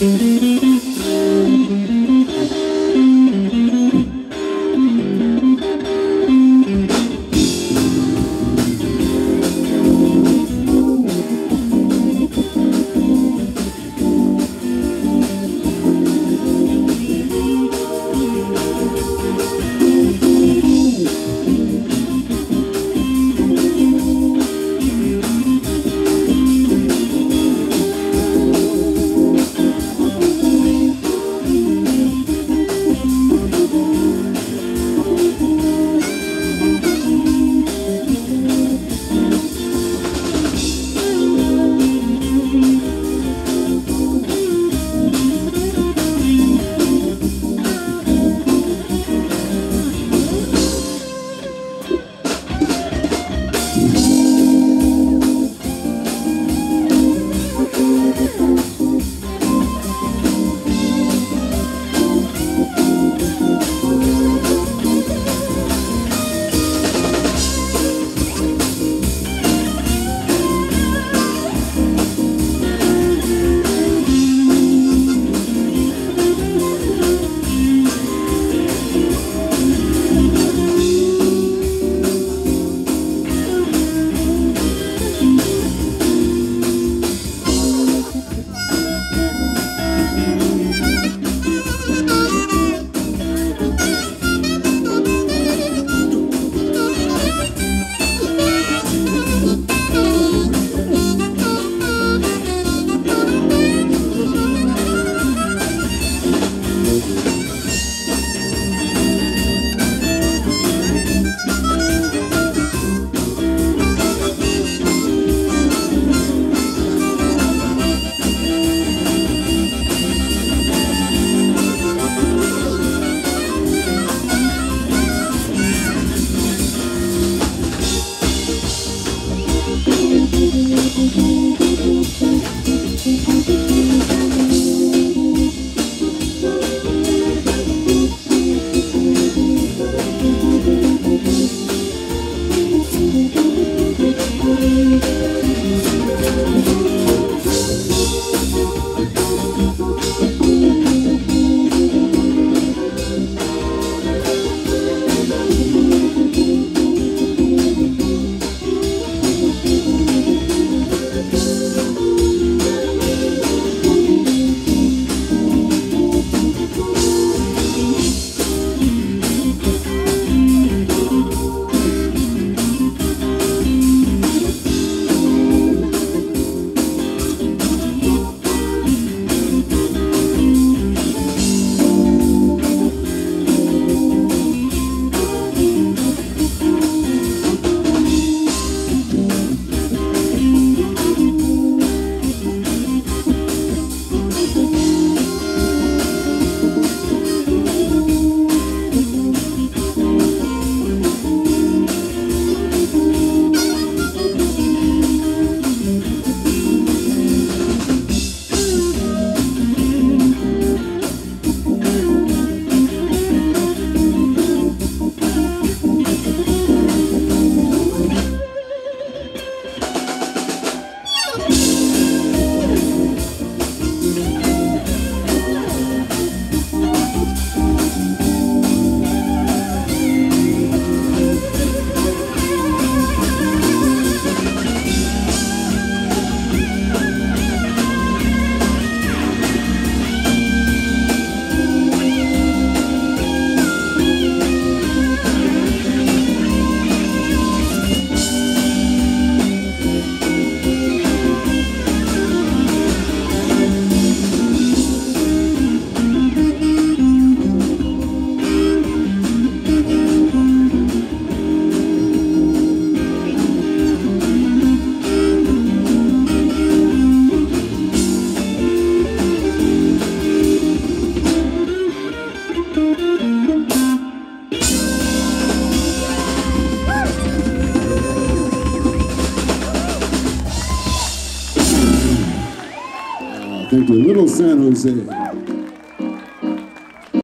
Mm-hmm. Thank you. Little San Jose.